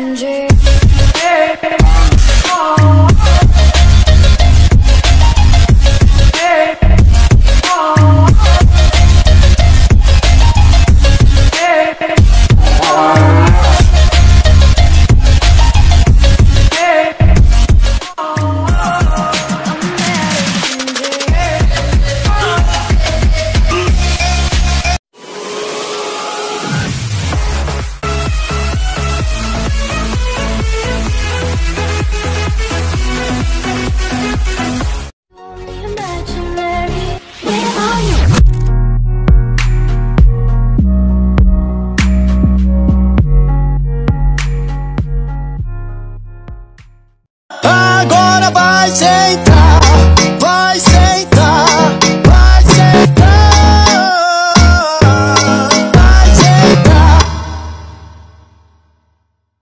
Only Ah!